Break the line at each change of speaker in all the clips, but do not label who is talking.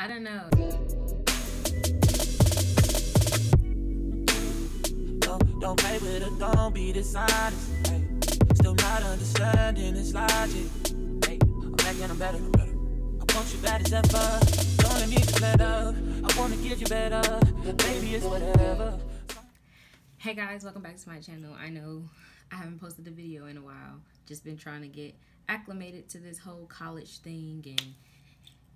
I don't know.
Don't, don't play with it, don't be dishonest. Hey, still not understanding this logic. Hey, I'm back and I'm better, I'm better. I want you bad as ever. Don't let me let up. I wanna give you better. Baby, it's whatever.
Hey guys, welcome back to my channel. I know I haven't posted a video in a while. Just been trying to get acclimated to this whole college thing and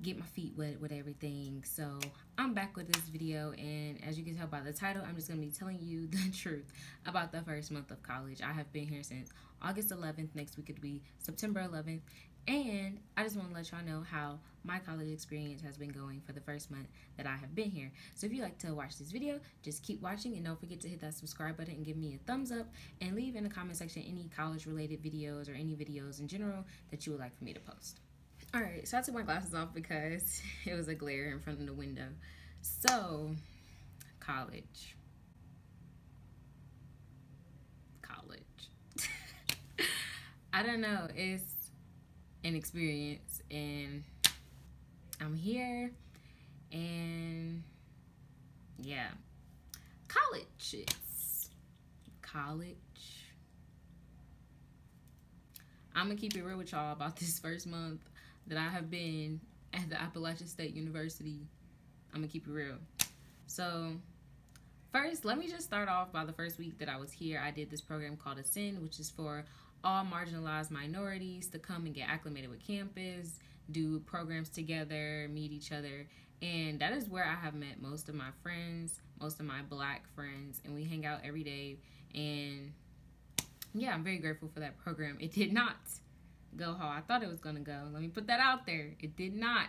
get my feet wet with everything. So I'm back with this video and as you can tell by the title, I'm just going to be telling you the truth about the first month of college. I have been here since August 11th. Next week it'll be September 11th. And I just want to let y'all know how my college experience has been going for the first month that I have been here. So if you like to watch this video, just keep watching and don't forget to hit that subscribe button and give me a thumbs up and leave in the comment section any college related videos or any videos in general that you would like for me to post. Alright, so I took my glasses off because it was a glare in front of the window. So, college. College. I don't know. It's an experience, and I'm here, and yeah. College. It's college. I'm gonna keep it real with y'all about this first month that I have been at the Appalachian State University. I'm gonna keep it real. So, first, let me just start off by the first week that I was here. I did this program called Ascend, which is for all marginalized minorities to come and get acclimated with campus, do programs together, meet each other. And that is where I have met most of my friends, most of my black friends, and we hang out every day. And yeah, I'm very grateful for that program. It did not go how I thought it was going to go. Let me put that out there. It did not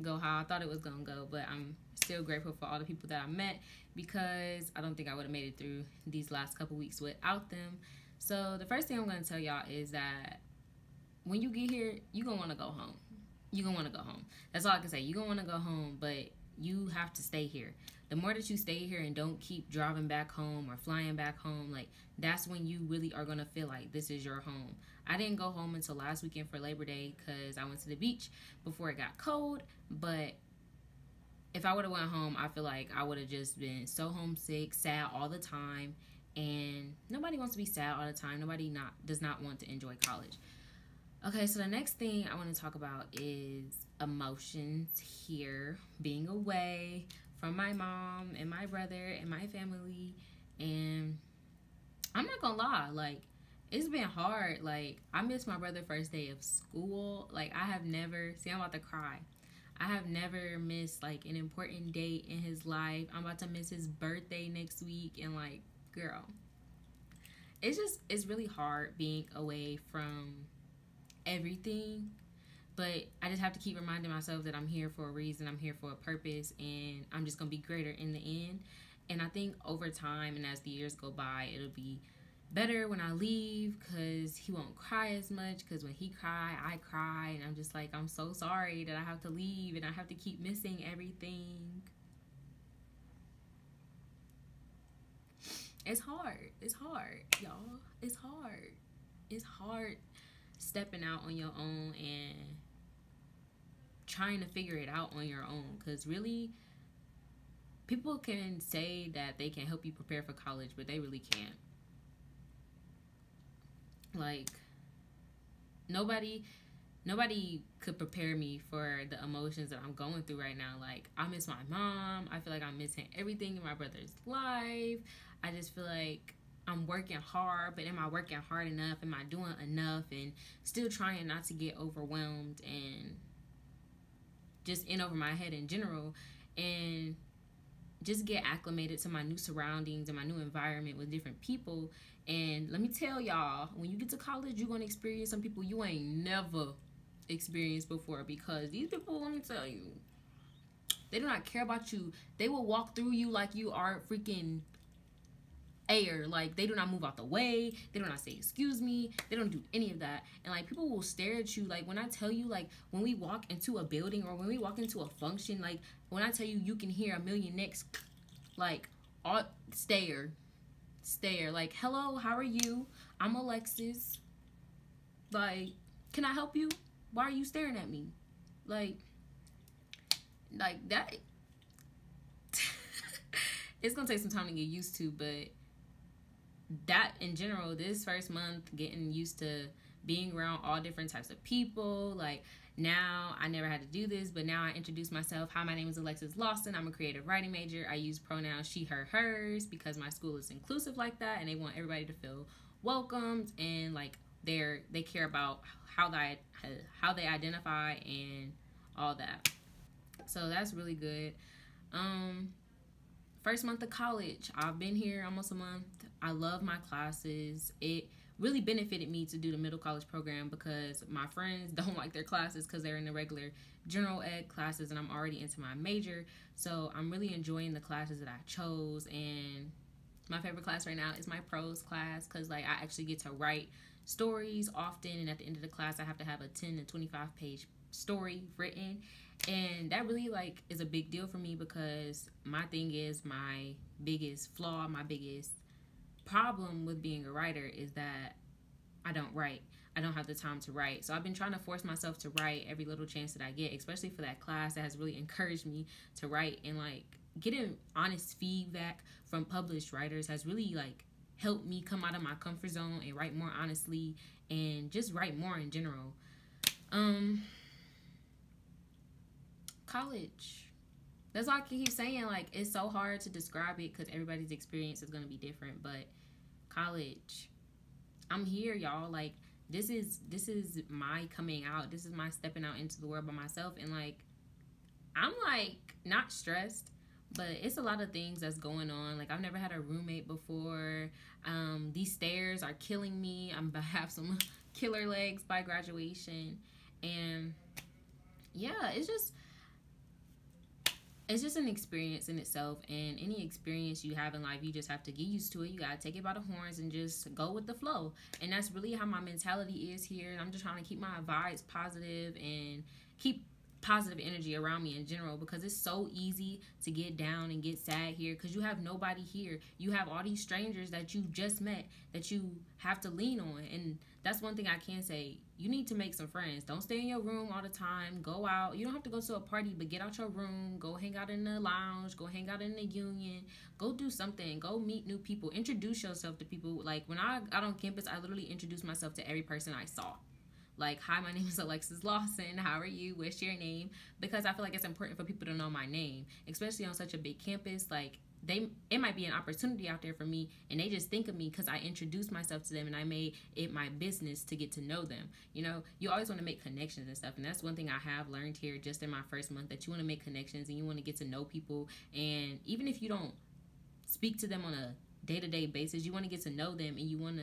go how I thought it was going to go, but I'm still grateful for all the people that I met because I don't think I would have made it through these last couple weeks without them. So the first thing I'm going to tell y'all is that when you get here, you're going to want to go home. You're going to want to go home. That's all I can say. You're going to want to go home, but you have to stay here. The more that you stay here and don't keep driving back home or flying back home, like that's when you really are going to feel like this is your home. I didn't go home until last weekend for Labor Day because I went to the beach before it got cold. But if I would have went home, I feel like I would have just been so homesick, sad all the time. And nobody wants to be sad all the time. Nobody not does not want to enjoy college. Okay, so the next thing I want to talk about is emotions here, being away from my mom and my brother and my family. And I'm not gonna lie, like it's been hard. Like I missed my brother first day of school. Like I have never see I'm about to cry. I have never missed like an important date in his life. I'm about to miss his birthday next week and like girl. It's just it's really hard being away from everything. But I just have to keep reminding myself that I'm here for a reason, I'm here for a purpose, and I'm just gonna be greater in the end. And I think over time and as the years go by, it'll be better when I leave because he won't cry as much because when he cry, I cry and I'm just like, I'm so sorry that I have to leave and I have to keep missing everything. It's hard. It's hard, y'all. It's hard. It's hard stepping out on your own and trying to figure it out on your own because really people can say that they can help you prepare for college but they really can't like nobody nobody could prepare me for the emotions that I'm going through right now. Like I miss my mom. I feel like I'm missing everything in my brother's life. I just feel like I'm working hard, but am I working hard enough? Am I doing enough? And still trying not to get overwhelmed and just in over my head in general. And just get acclimated to my new surroundings and my new environment with different people. And let me tell y'all, when you get to college, you're going to experience some people you ain't never experienced before because these people, let me tell you, they do not care about you. They will walk through you like you are freaking air. Like they do not move out the way. They do not say excuse me. They don't do any of that. And like people will stare at you. Like when I tell you, like when we walk into a building or when we walk into a function, like when I tell you, you can hear a million necks, like all stare, stare. Like hello, how are you? I'm Alexis. Like, can I help you? Why are you staring at me? Like, like that it's gonna take some time to get used to, but that in general, this first month, getting used to being around all different types of people, like now I never had to do this, but now I introduce myself. Hi, my name is Alexis Lawson. I'm a creative writing major. I use pronouns she, her, hers because my school is inclusive like that, and they want everybody to feel welcomed and like they're they care about how they how they identify and all that. So that's really good. Um, first month of college. I've been here almost a month. I love my classes. It really benefited me to do the middle college program because my friends don't like their classes because they're in the regular general ed classes and I'm already into my major. So I'm really enjoying the classes that I chose and my favorite class right now is my prose class because like I actually get to write stories often and at the end of the class I have to have a 10 to 25 page story written and that really like is a big deal for me because my thing is my biggest flaw my biggest problem with being a writer is that i don't write i don't have the time to write so i've been trying to force myself to write every little chance that i get especially for that class that has really encouraged me to write and like getting honest feedback from published writers has really like helped me come out of my comfort zone and write more honestly and just write more in general um college. That's why I keep saying like it's so hard to describe it because everybody's experience is gonna be different. But college, I'm here, y'all. Like this is this is my coming out. This is my stepping out into the world by myself, and like I'm like not stressed, but it's a lot of things that's going on. Like I've never had a roommate before. Um, these stairs are killing me. I'm about to have some killer legs by graduation, and yeah, it's just it's just an experience in itself and any experience you have in life you just have to get used to it. You gotta take it by the horns and just go with the flow. And that's really how my mentality is here i'm just trying to keep my vibes positive and keep positive energy around me in general because it's so easy to get down and get sad here because you have nobody here you have all these strangers that you just met that you have to lean on and that's one thing i can say you need to make some friends. Don't stay in your room all the time. Go out. You don't have to go to a party, but get out your room. Go hang out in the lounge. Go hang out in the union. Go do something. Go meet new people. Introduce yourself to people. Like when I got on campus, I literally introduced myself to every person I saw. Like, hi, my name is Alexis Lawson. How are you? What's your name? Because I feel like it's important for people to know my name, especially on such a big campus. Like, they it might be an opportunity out there for me and they just think of me because i introduced myself to them and i made it my business to get to know them you know you always want to make connections and stuff and that's one thing i have learned here just in my first month that you want to make connections and you want to get to know people and even if you don't speak to them on a day-to-day basis you want to get to know them and you want to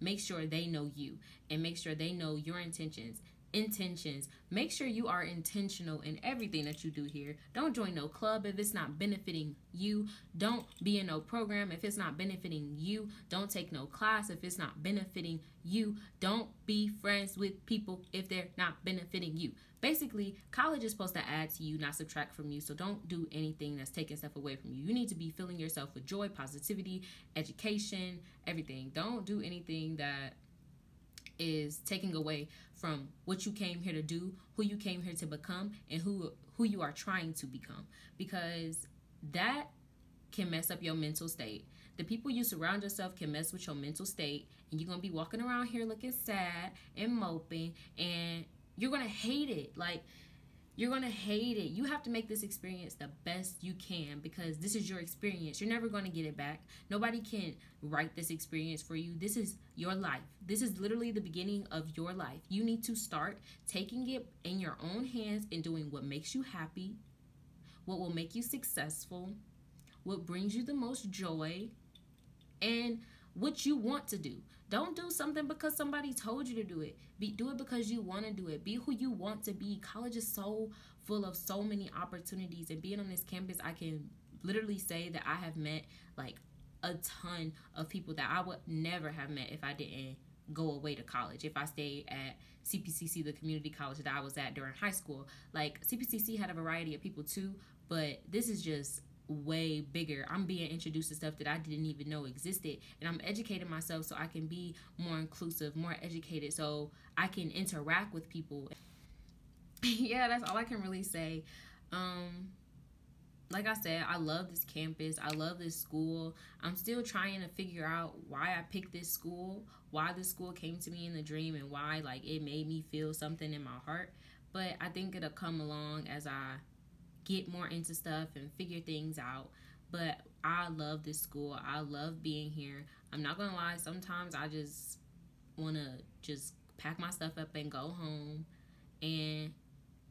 make sure they know you and make sure they know your intentions intentions. Make sure you are intentional in everything that you do here. Don't join no club if it's not benefiting you. Don't be in no program if it's not benefiting you. Don't take no class if it's not benefiting you. Don't be friends with people if they're not benefiting you. Basically, college is supposed to add to you, not subtract from you. So don't do anything that's taking stuff away from you. You need to be filling yourself with joy, positivity, education, everything. Don't do anything that is taking away from what you came here to do, who you came here to become, and who who you are trying to become because that can mess up your mental state. The people you surround yourself can mess with your mental state, and you're gonna be walking around here looking sad and moping, and you're gonna hate it. Like you're going to hate it. You have to make this experience the best you can because this is your experience. You're never going to get it back. Nobody can write this experience for you. This is your life. This is literally the beginning of your life. You need to start taking it in your own hands and doing what makes you happy, what will make you successful, what brings you the most joy, and what you want to do. Don't do something because somebody told you to do it. Be do it because you want to do it. Be who you want to be. College is so full of so many opportunities and being on this campus, I can literally say that I have met like a ton of people that I would never have met if I didn't go away to college. If I stayed at CPCC, the community college that I was at during high school, like CPCC had a variety of people too, but this is just way bigger. I'm being introduced to stuff that I didn't even know existed. And I'm educating myself so I can be more inclusive, more educated, so I can interact with people. yeah, that's all I can really say. Um, like I said, I love this campus. I love this school. I'm still trying to figure out why I picked this school, why this school came to me in the dream, and why like it made me feel something in my heart. But I think it'll come along as I get more into stuff and figure things out. But I love this school. I love being here. I'm not gonna lie, sometimes I just wanna just pack my stuff up and go home. And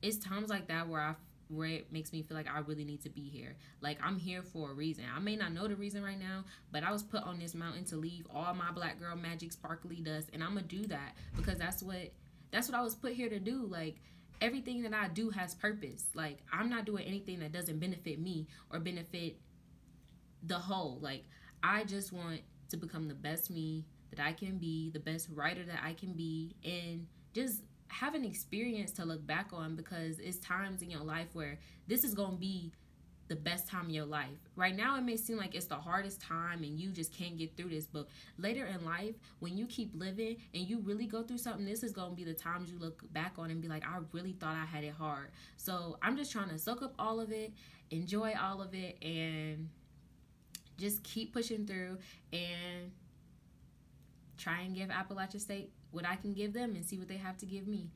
it's times like that where I where it makes me feel like I really need to be here. Like I'm here for a reason. I may not know the reason right now, but I was put on this mountain to leave all my black girl magic sparkly dust and I'm going to do that because that's what that's what I was put here to do. Like everything that I do has purpose. Like I'm not doing anything that doesn't benefit me or benefit the whole. Like I just want to become the best me that I can be, the best writer that I can be and just have an experience to look back on because it's times in your life where this is going to be the best time of your life. Right now, it may seem like it's the hardest time and you just can't get through this, but later in life, when you keep living and you really go through something, this is going to be the times you look back on and be like, I really thought I had it hard. So I'm just trying to soak up all of it, enjoy all of it, and just keep pushing through and try and give Appalachia State what I can give them and see what they have to give me.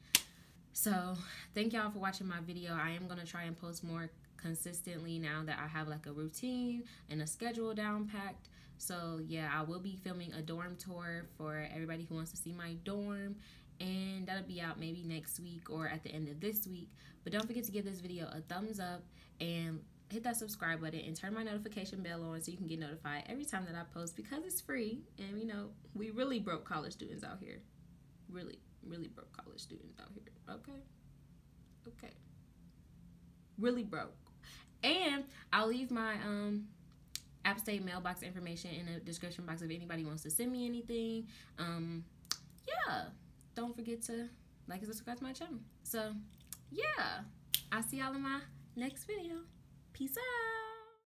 So thank y'all for watching my video. I am going to try and post more consistently now that I have like a routine and a schedule down packed. So yeah, I will be filming a dorm tour for everybody who wants to see my dorm and that'll be out maybe next week or at the end of this week. But don't forget to give this video a thumbs up and hit that subscribe button and turn my notification bell on so you can get notified every time that I post because it's free. And you know we really broke college students out here. Really really broke college students out here. Okay? Okay. Really broke and I'll leave my um App State mailbox information in the description box if anybody wants to send me anything. Um yeah. Don't forget to like and subscribe to my channel. So yeah. I'll see y'all in my next video. Peace out.